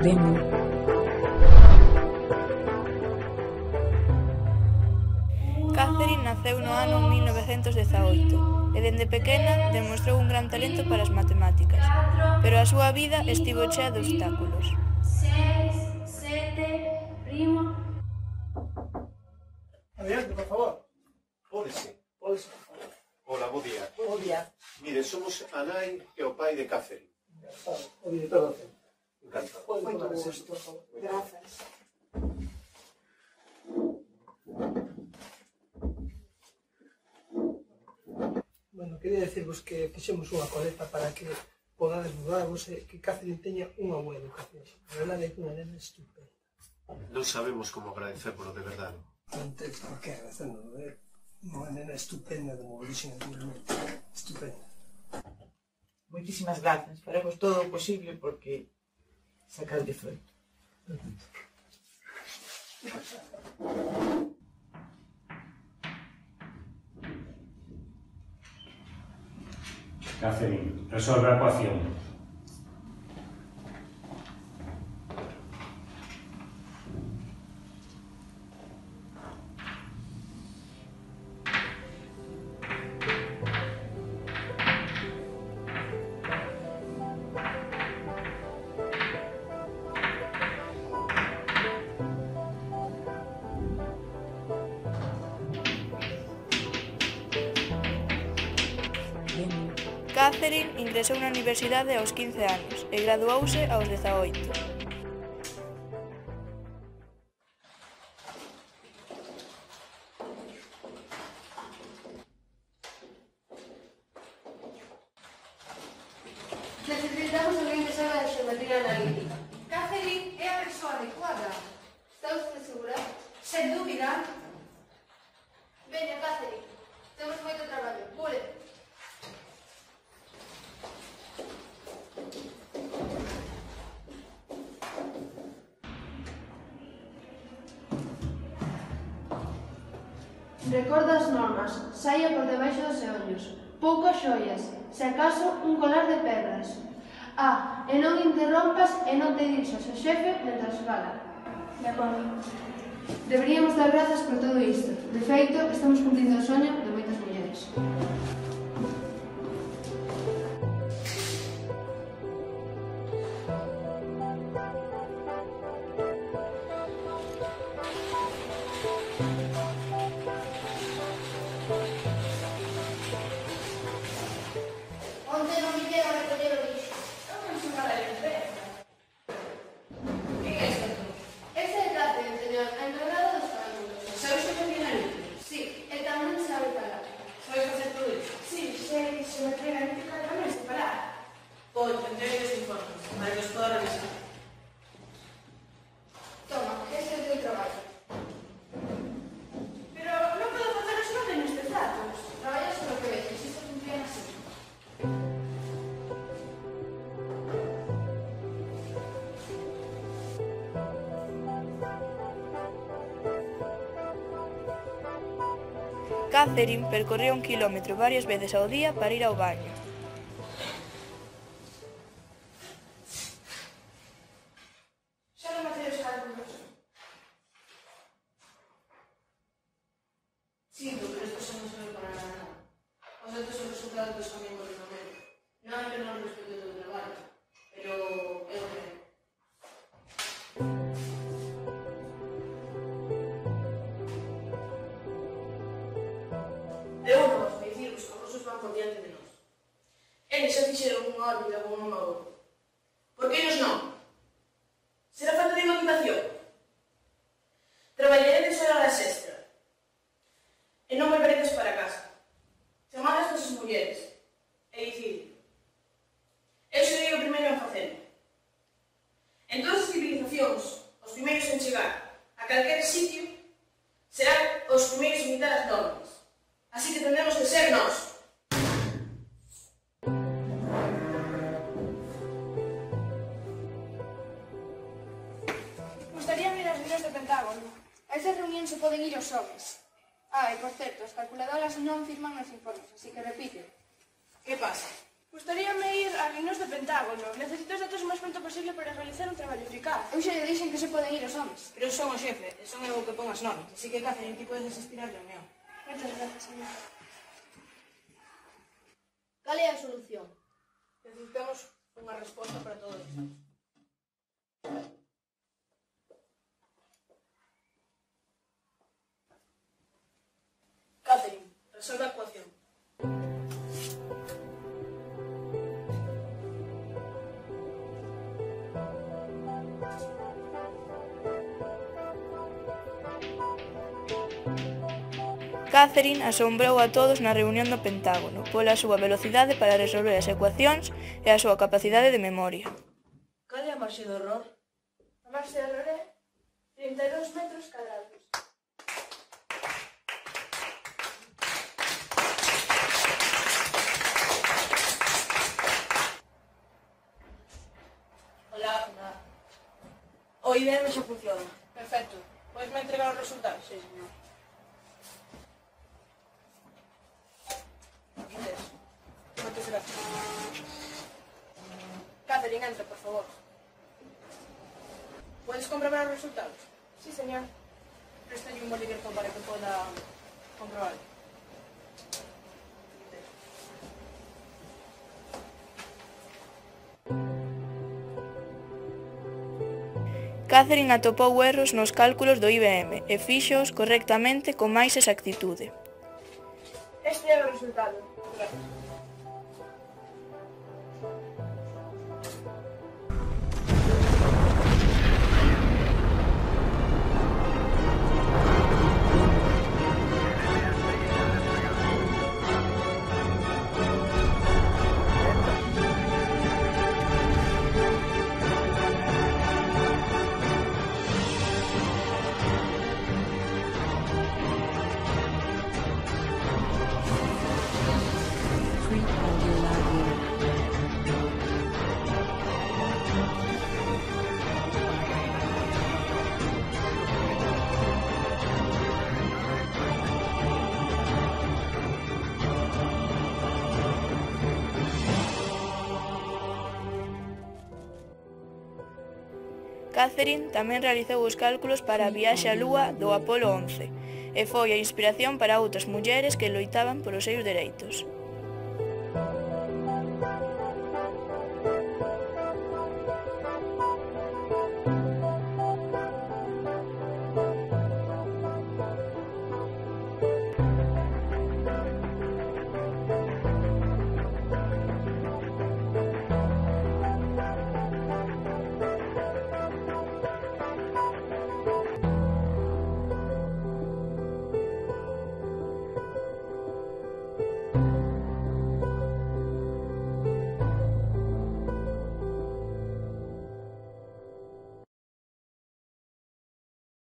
Vengo. Catherine naceu no ano 1918 e dende pequena demostrou un gran talento para as matemáticas, pero a súa vida estivo chea de obstáculos. Seis, sete, primo... Adiante, por favor. Pódese. Pódese, por favor. Ola, bo día. Bo día. Mire, somos a nai e o pai de Catherine. O director do centro. Encantado. Bueno, quería decirvos que fixemos unha coleta para que podades mudarvos e eh, que Catherine teña unha boa educación. A verdade é que unha nena estupenda. Non sabemos como agradecer polo de verdade. Non tens por que agradecer, é? Unha nena estupenda, de mobilísima, estupenda. Moitísimas grazas. Faremos todo o posible porque sacar de different. Catherine, resolver la ecuación. Catherine ingresou na universidade aos 15 anos e graduouse aos 18. Necesitamos alguén que saiba de xeometría analítica. Catherine é a persoa adecuada. Está usted segura? Sen dúbida, Recorda as normas, saia por debaixo dos eollos, poucas xoias, se acaso un colar de pedras. Ah, e non interrompas e non te dirixas ao xefe mentras fala. De acordo. Deberíamos dar grazas por todo isto. De feito, estamos cumplindo o soño de moitas mulleres. Mario Escobar revisar. Toma, ese é o teu traballo. Pero non podo facer os teño estes datos. Traballas o que vedes, isto funciona así. Catherine percorría un kilómetro varias veces ao día para ir ao baño. chegar a calquer sitio serán os primeiros imitar as normas. Así que tendremos que ser nós. Gostaría ver as vidas do Pentágono. A esa reunión se poden ir os homens. Ah, e por certo, as calculadoras non firman os informes, así que repite. Que pasa? Gostaríame ir a reunións do Pentágono. Necesito os datos o máis pronto posible para realizar un traballo eficaz. Eu xa lle dixen que se poden ir os homens. Pero son o xefe, son eu o que pon as normas. Así que, Catherine, ti podes asistir á reunión. Moitas gracias, señor. Cal é a solución? Necesitamos unha resposta para todos. Catherine, resolve a Catherine asombrou a todos na reunión do Pentágono pola súa velocidade para resolver as ecuacións e a súa capacidade de memoria. Cal é a marxe do error? A marxe do error é 32 metros cadrados. Hola. O IBM xa funciona. Perfecto. Podes me entregar os resultados? Sí, señor. basura. Catherine, entra, por favor. ¿Puedes comprobar los resultados? Sí, señor. Préstale un bolígrafo para que pueda comprobar. Catherine atopou erros nos cálculos do IBM e fíxoos correctamente con máis exactitude. Este é o resultado. Gracias. Catherine tamén realizou os cálculos para a viaxe á Lúa do Apolo 11 e foi a inspiración para outras mulleres que loitaban polos seus dereitos.